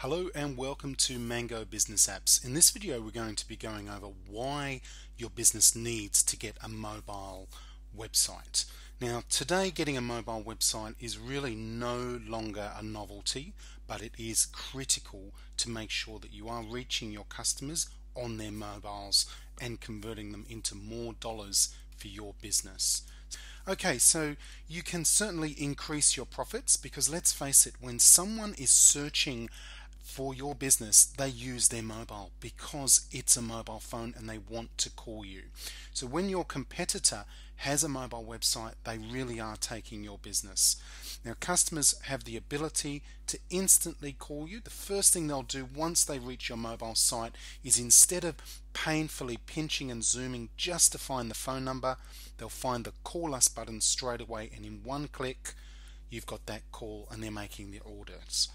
Hello and welcome to Mango Business Apps. In this video we're going to be going over why your business needs to get a mobile website. Now today getting a mobile website is really no longer a novelty but it is critical to make sure that you are reaching your customers on their mobiles and converting them into more dollars for your business. Okay, so you can certainly increase your profits because let's face it, when someone is searching for your business they use their mobile because it's a mobile phone and they want to call you. So when your competitor has a mobile website they really are taking your business. Now customers have the ability to instantly call you. The first thing they'll do once they reach your mobile site is instead of painfully pinching and zooming just to find the phone number they'll find the call us button straight away and in one click you've got that call and they're making the orders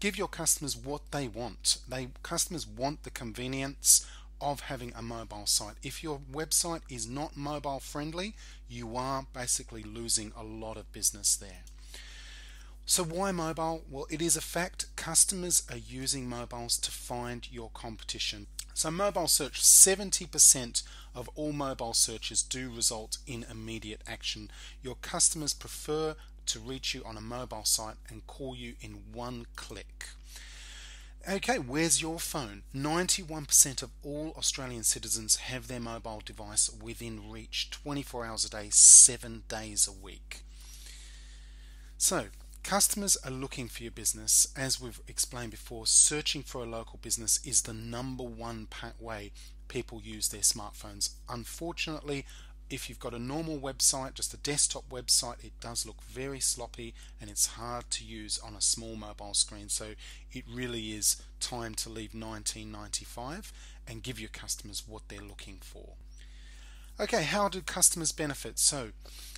give your customers what they want. They customers want the convenience of having a mobile site. If your website is not mobile friendly, you are basically losing a lot of business there. So why mobile? Well, it is a fact customers are using mobiles to find your competition. So mobile search, 70% of all mobile searches do result in immediate action. Your customers prefer to reach you on a mobile site and call you in one click. Okay, where's your phone? 91% of all Australian citizens have their mobile device within reach 24 hours a day, 7 days a week. So, customers are looking for your business. As we've explained before, searching for a local business is the number one way people use their smartphones. Unfortunately, if you've got a normal website, just a desktop website, it does look very sloppy and it's hard to use on a small mobile screen. So it really is time to leave 1995 and give your customers what they're looking for. Okay, how do customers benefit? So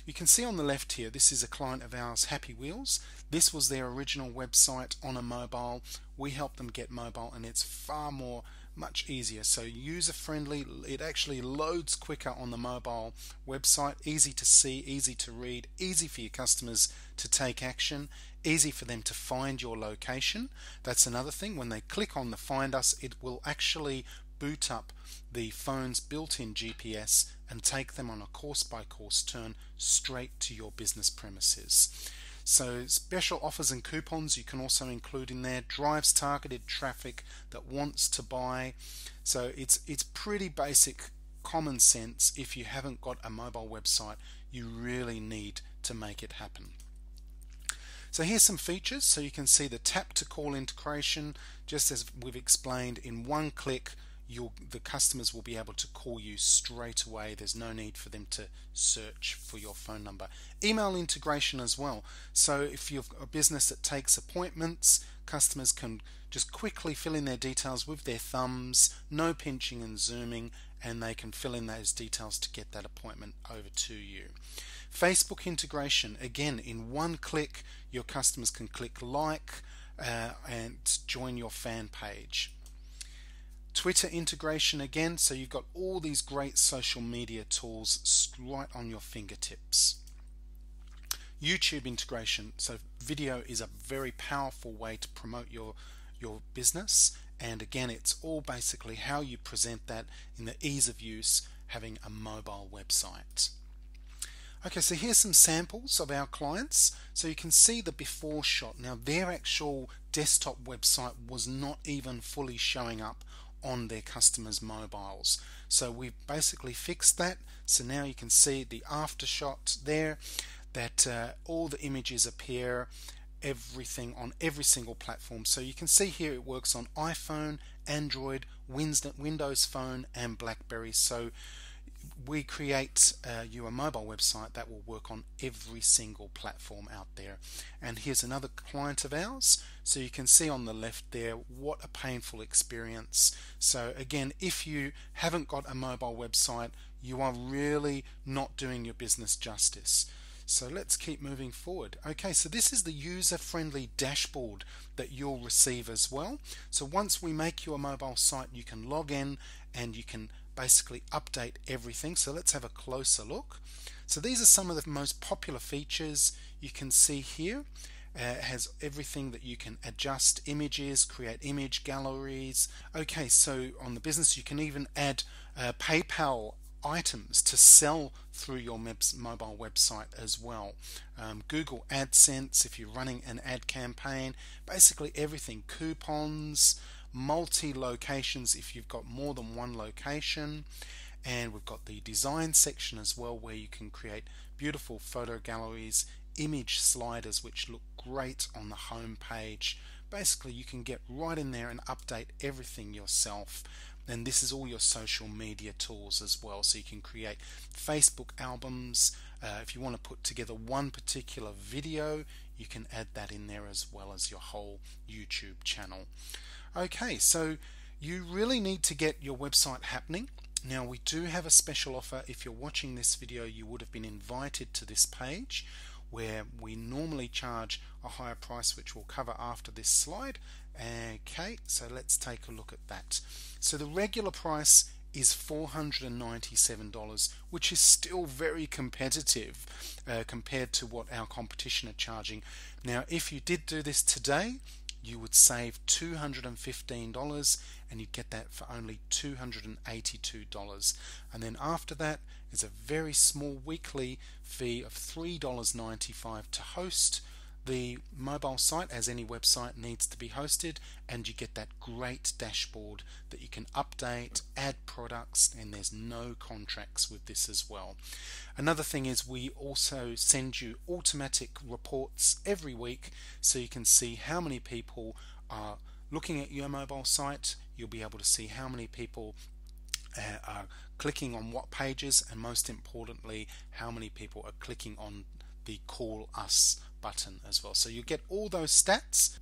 you can see on the left here, this is a client of ours, Happy Wheels. This was their original website on a mobile. We help them get mobile and it's far more much easier. So user friendly it actually loads quicker on the mobile website. Easy to see easy to read easy for your customers to take action easy for them to find your location. That's another thing. When they click on the find us it will actually boot up the phone's built-in GPS and take them on a course by course turn straight to your business premises so special offers and coupons you can also include in there. Drives targeted traffic that wants to buy. So it's it's pretty basic common sense. If you haven't got a mobile website, you really need to make it happen. So here's some features. So you can see the tap to call integration, just as we've explained in one click you'll, the customers will be able to call you straight away. There's no need for them to search for your phone number. Email integration as well. So if you've a business that takes appointments, customers can just quickly fill in their details with their thumbs, no pinching and zooming, and they can fill in those details to get that appointment over to you. Facebook integration, again, in one click, your customers can click like uh, and join your fan page. Twitter integration again, so you've got all these great social media tools right on your fingertips. YouTube integration, so video is a very powerful way to promote your your business and again it's all basically how you present that in the ease of use having a mobile website. Okay, so here's some samples of our clients. So you can see the before shot. Now their actual desktop website was not even fully showing up on their customers mobiles. So we've basically fixed that. So now you can see the after shot there that uh, all the images appear everything on every single platform. So you can see here it works on iPhone Android Windows Phone and Blackberry. So we create uh, you a mobile website that will work on every single platform out there. And here's another client of ours. So you can see on the left there what a painful experience. So again if you haven't got a mobile website you are really not doing your business justice. So let's keep moving forward. Okay so this is the user-friendly dashboard that you'll receive as well. So once we make you a mobile site you can log in and you can basically update everything. So let's have a closer look. So these are some of the most popular features you can see here. Uh, has everything that you can adjust images create image galleries. Okay so on the business you can even add uh, PayPal items to sell through your mobile website as well. Um, Google AdSense if you're running an ad campaign, basically everything, coupons, multi locations if you've got more than one location. And we've got the design section as well where you can create beautiful photo galleries, image sliders which look great on the home page. Basically, you can get right in there and update everything yourself and this is all your social media tools as well so you can create Facebook albums uh, if you want to put together one particular video you can add that in there as well as your whole YouTube channel okay so you really need to get your website happening. Now we do have a special offer. If you're watching this video you would have been invited to this page where we normally charge a higher price which we'll cover after this slide. Okay so let's take a look at that. So the regular price is $497 which is still very competitive uh, compared to what our competition are charging. Now if you did do this today you would save $215 and you'd get that for only $282 and then after that is a very small weekly fee of $3.95 to host the mobile site as any website needs to be hosted and you get that great dashboard that you can update add products and there's no contracts with this as well. Another thing is we also send you automatic reports every week so you can see how many people are looking at your mobile site. You'll be able to see how many people uh, are clicking on what pages and most importantly how many people are clicking on the call us button as well. So you get all those stats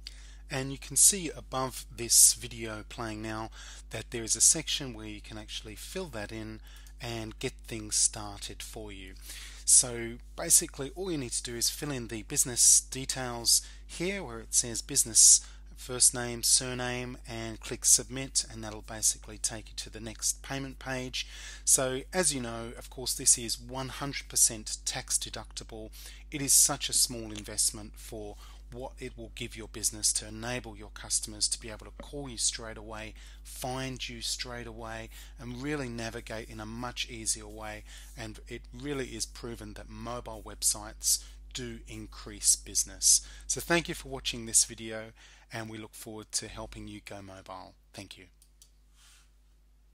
and you can see above this video playing now that there is a section where you can actually fill that in and get things started for you. So basically all you need to do is fill in the business details here where it says business first name, surname, and click submit, and that'll basically take you to the next payment page. So, as you know, of course, this is 100% tax deductible. It is such a small investment for what it will give your business to enable your customers to be able to call you straight away, find you straight away, and really navigate in a much easier way. And it really is proven that mobile websites do increase business. So thank you for watching this video and we look forward to helping you go mobile. Thank you.